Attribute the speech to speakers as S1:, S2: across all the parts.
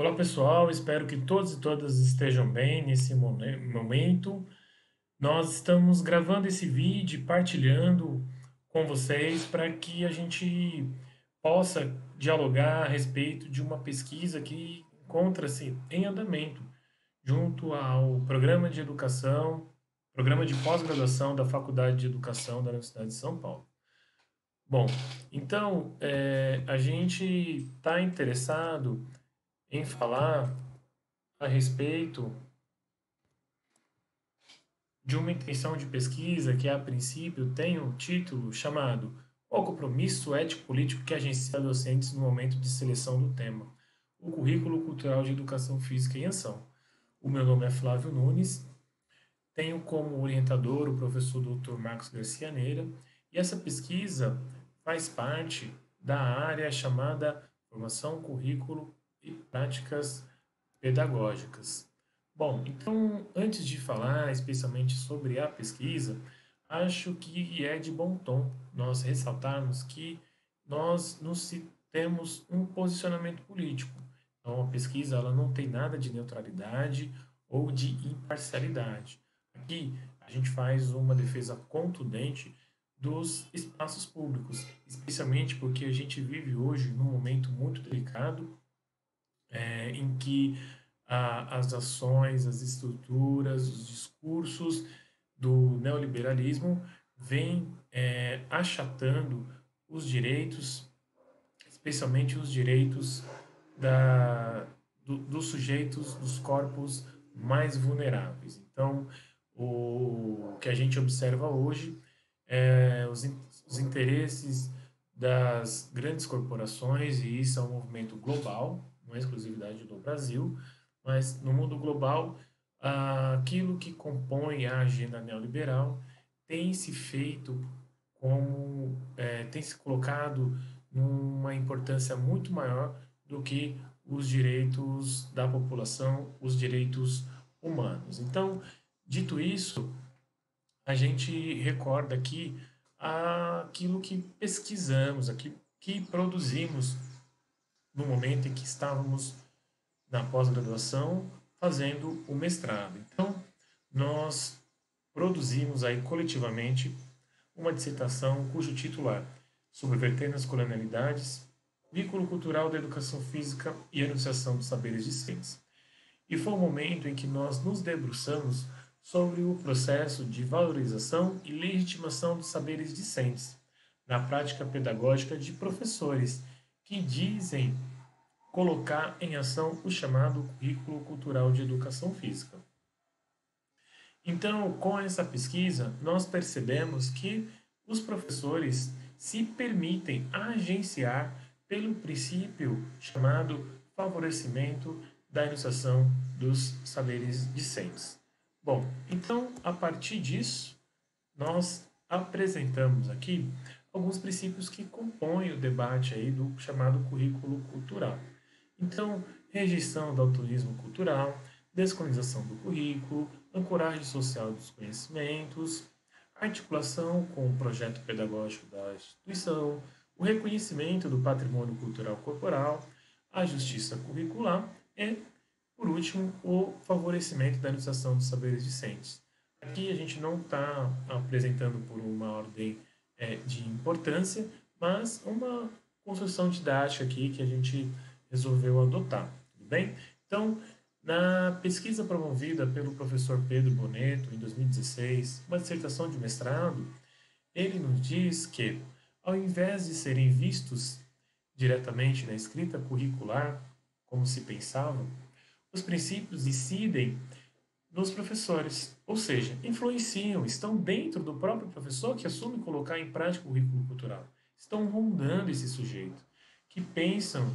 S1: Olá pessoal, espero que todos e todas estejam bem nesse momento. Nós estamos gravando esse vídeo, partilhando com vocês para que a gente possa dialogar a respeito de uma pesquisa que encontra-se em andamento junto ao programa de educação, programa de pós-graduação da Faculdade de Educação da Universidade de São Paulo. Bom, então é, a gente está interessado em falar a respeito de uma intenção de pesquisa que, a princípio, tem o um título chamado O compromisso ético-político que agencia docentes no momento de seleção do tema, o Currículo Cultural de Educação Física em Ação. O meu nome é Flávio Nunes, tenho como orientador o professor Dr. Marcos Garcia Neira, e essa pesquisa faz parte da área chamada Formação, Currículo e práticas pedagógicas. Bom, então, antes de falar especialmente sobre a pesquisa, acho que é de bom tom nós ressaltarmos que nós nos temos um posicionamento político. Então, a pesquisa ela não tem nada de neutralidade ou de imparcialidade. Aqui, a gente faz uma defesa contundente dos espaços públicos, especialmente porque a gente vive hoje num momento muito delicado é, em que a, as ações, as estruturas, os discursos do neoliberalismo vêm é, achatando os direitos, especialmente os direitos da, do, dos sujeitos, dos corpos mais vulneráveis. Então, o que a gente observa hoje é os, os interesses das grandes corporações, e isso é um movimento global, não é exclusividade do Brasil, mas no mundo global, aquilo que compõe a agenda neoliberal tem se feito como, é, tem se colocado numa importância muito maior do que os direitos da população, os direitos humanos. Então, dito isso, a gente recorda aqui aquilo que pesquisamos, aqui que produzimos no momento em que estávamos na pós-graduação fazendo o mestrado. Então, nós produzimos aí coletivamente uma dissertação cujo título é Subvertendo as Colonialidades, Vínculo Cultural da Educação Física e Anunciação dos Saberes Discentes. E foi o momento em que nós nos debruçamos sobre o processo de valorização e legitimação dos saberes discentes na prática pedagógica de professores que dizem colocar em ação o chamado currículo cultural de educação física. Então, com essa pesquisa, nós percebemos que os professores se permitem agenciar pelo princípio chamado favorecimento da iniciação dos saberes discentes. Bom, então, a partir disso, nós apresentamos aqui alguns princípios que compõem o debate aí do chamado currículo cultural. Então, rejeição do autorismo cultural, descolonização do currículo, ancoragem social dos conhecimentos, articulação com o projeto pedagógico da instituição, o reconhecimento do patrimônio cultural corporal, a justiça curricular e, por último, o favorecimento da iniciação dos saberes discentes. Aqui a gente não está apresentando por uma ordem é, de importância, mas uma construção didática aqui que a gente resolveu adotar, tudo bem? Então, na pesquisa promovida pelo professor Pedro Boneto em 2016, uma dissertação de mestrado, ele nos diz que, ao invés de serem vistos diretamente na escrita curricular, como se pensava, os princípios incidem nos professores, ou seja, influenciam, estão dentro do próprio professor que assume colocar em prática o currículo cultural. Estão rondando esse sujeito, que pensam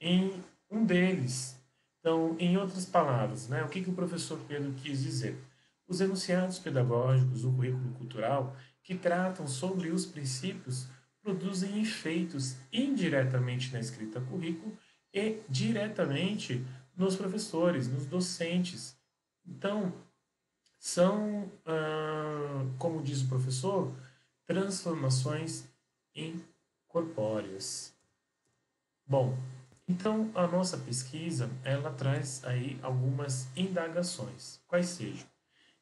S1: em um deles. Então, em outras palavras, né, o que, que o professor Pedro quis dizer? Os enunciados pedagógicos do currículo cultural que tratam sobre os princípios produzem efeitos indiretamente na escrita currículo e diretamente nos professores, nos docentes. Então, são, ah, como diz o professor, transformações incorpóreas. Bom, Então, a nossa pesquisa, ela traz aí algumas indagações, quais sejam.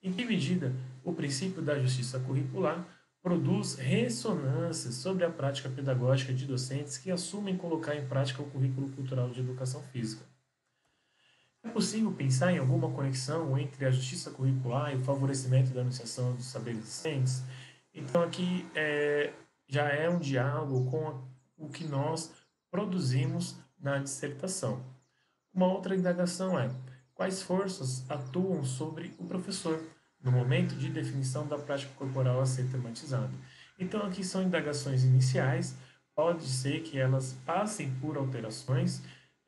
S1: Em que medida o princípio da justiça curricular produz ressonâncias sobre a prática pedagógica de docentes que assumem colocar em prática o currículo cultural de educação física? É possível pensar em alguma conexão entre a justiça curricular e o favorecimento da anunciação dos saberes docentes? Então, aqui é, já é um diálogo com o que nós produzimos na dissertação. Uma outra indagação é: quais forças atuam sobre o professor no momento de definição da prática corporal a ser tematizada? Então, aqui são indagações iniciais, pode ser que elas passem por alterações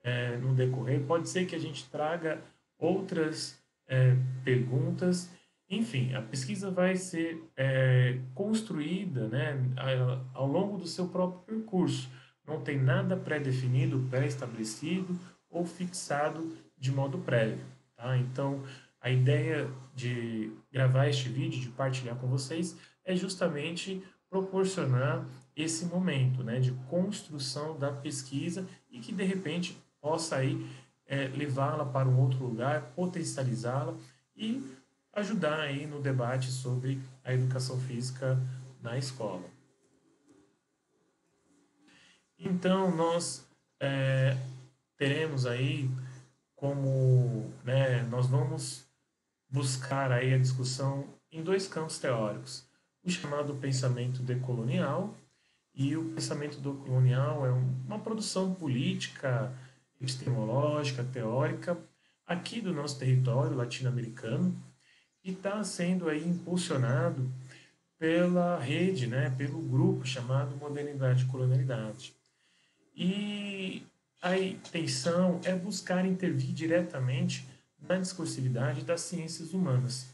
S1: é, no decorrer, pode ser que a gente traga outras é, perguntas. Enfim, a pesquisa vai ser é, construída né, ao longo do seu próprio percurso não tem nada pré-definido, pré-estabelecido ou fixado de modo prévio. Tá? Então, a ideia de gravar este vídeo, de partilhar com vocês, é justamente proporcionar esse momento né, de construção da pesquisa e que, de repente, possa aí é, levá-la para um outro lugar, potencializá-la e ajudar aí no debate sobre a educação física na escola. Então, nós é, teremos aí como, né, nós vamos buscar aí a discussão em dois campos teóricos. O chamado pensamento decolonial, e o pensamento decolonial é uma produção política, epistemológica, teórica, aqui do nosso território latino-americano, e está sendo aí impulsionado pela rede, né, pelo grupo chamado Modernidade e Colonialidade. E a intenção é buscar intervir diretamente na discursividade das ciências humanas,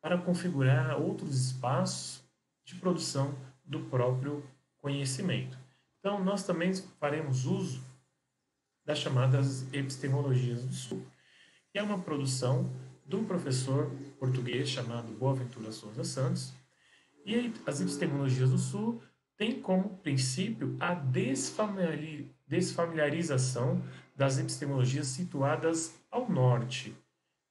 S1: para configurar outros espaços de produção do próprio conhecimento. Então, nós também faremos uso das chamadas epistemologias do Sul, que é uma produção do professor português chamado Boaventura Souza Santos. E as epistemologias do Sul tem como princípio a desfamiliarização das epistemologias situadas ao norte.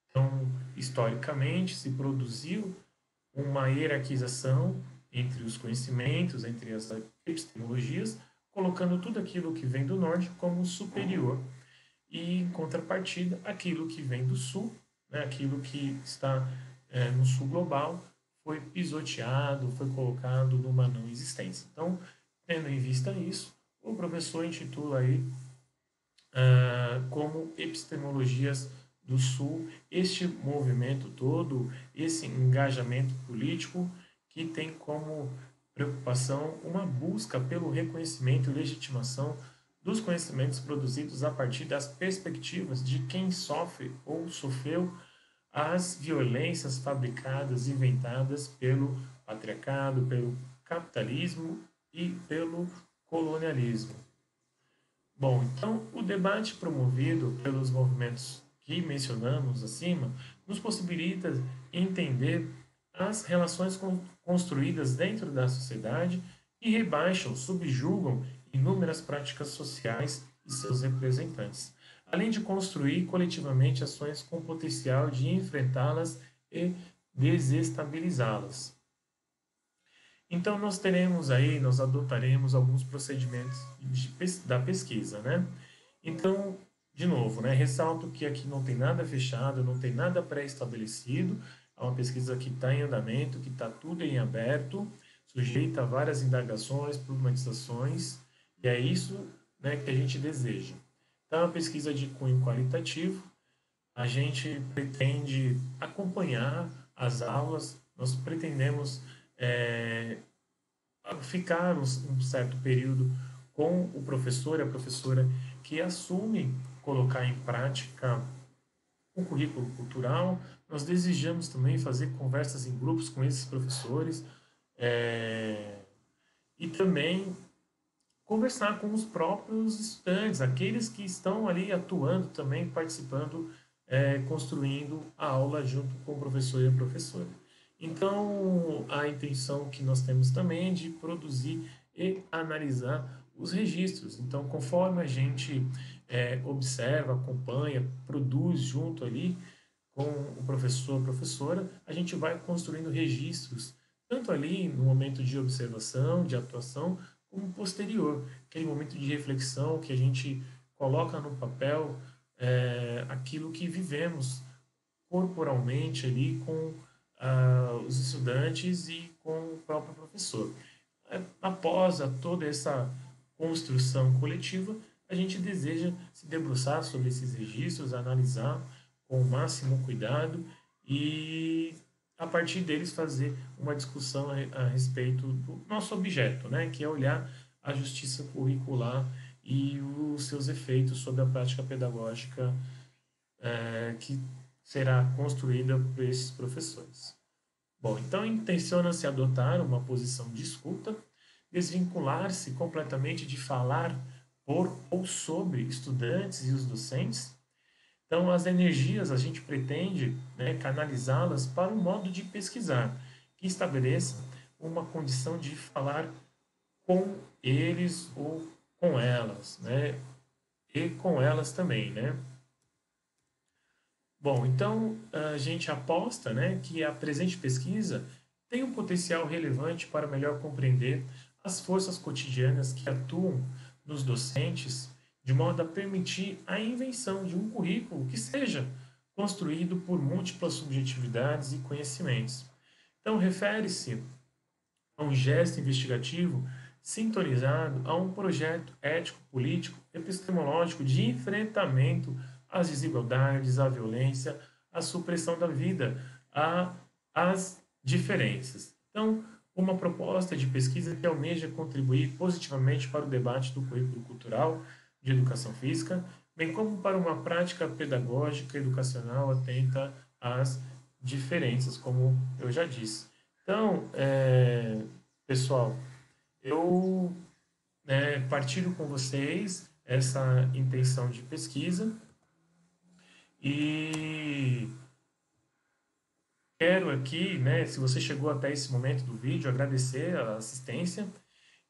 S1: Então, historicamente, se produziu uma hierarquização entre os conhecimentos, entre as epistemologias, colocando tudo aquilo que vem do norte como superior e, em contrapartida, aquilo que vem do sul, né, aquilo que está é, no sul global, foi pisoteado, foi colocado numa não existência. Então, tendo em vista isso, o professor intitula aí uh, como epistemologias do Sul este movimento todo, esse engajamento político que tem como preocupação uma busca pelo reconhecimento e legitimação dos conhecimentos produzidos a partir das perspectivas de quem sofre ou sofreu as violências fabricadas, inventadas pelo patriarcado, pelo capitalismo e pelo colonialismo. Bom, então o debate promovido pelos movimentos que mencionamos acima nos possibilita entender as relações construídas dentro da sociedade e rebaixam, subjugam inúmeras práticas sociais e seus representantes além de construir coletivamente ações com potencial de enfrentá-las e desestabilizá-las. Então, nós teremos aí, nós adotaremos alguns procedimentos de, da pesquisa, né? Então, de novo, né, ressalto que aqui não tem nada fechado, não tem nada pré-estabelecido, é uma pesquisa que está em andamento, que está tudo em aberto, sujeita a várias indagações, problematizações, e é isso né, que a gente deseja. Então, é uma pesquisa de cunho qualitativo. A gente pretende acompanhar as aulas, nós pretendemos é, ficar um, um certo período com o professor e a professora que assume colocar em prática o currículo cultural. Nós desejamos também fazer conversas em grupos com esses professores é, e também conversar com os próprios estudantes, aqueles que estão ali atuando também, participando, é, construindo a aula junto com o professor e a professora. Então, a intenção que nós temos também é de produzir e analisar os registros. Então, conforme a gente é, observa, acompanha, produz junto ali com o professor, professora, a gente vai construindo registros, tanto ali no momento de observação, de atuação, como posterior, aquele momento de reflexão que a gente coloca no papel é, aquilo que vivemos corporalmente ali com ah, os estudantes e com o próprio professor. É, após toda essa construção coletiva, a gente deseja se debruçar sobre esses registros, analisar com o máximo cuidado e a partir deles fazer uma discussão a respeito do nosso objeto, né, que é olhar a justiça curricular e os seus efeitos sobre a prática pedagógica é, que será construída por esses professores. Bom, então intenciona-se adotar uma posição de escuta, desvincular-se completamente de falar por ou sobre estudantes e os docentes. Então, as energias a gente pretende né, canalizá-las para um modo de pesquisar que estabeleça uma condição de falar com eles ou com elas, né? E com elas também, né? Bom, então a gente aposta né, que a presente pesquisa tem um potencial relevante para melhor compreender as forças cotidianas que atuam nos docentes, de modo a permitir a invenção de um currículo que seja construído por múltiplas subjetividades e conhecimentos. Então, refere-se a um gesto investigativo sintonizado a um projeto ético-político epistemológico de enfrentamento às desigualdades, à violência, à supressão da vida, às diferenças. Então, uma proposta de pesquisa que almeja contribuir positivamente para o debate do currículo cultural de educação física, bem como para uma prática pedagógica educacional atenta às diferenças, como eu já disse. Então, é, pessoal, eu né, partilho com vocês essa intenção de pesquisa e quero aqui, né, se você chegou até esse momento do vídeo, agradecer a assistência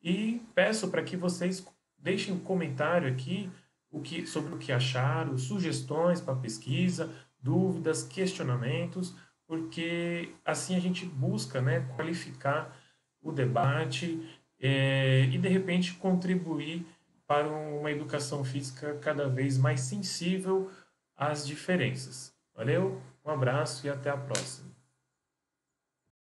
S1: e peço para que vocês deixem um comentário aqui o que, sobre o que acharam, sugestões para pesquisa, dúvidas, questionamentos, porque assim a gente busca né, qualificar o debate é, e de repente contribuir para uma educação física cada vez mais sensível às diferenças. Valeu, um abraço e até a próxima.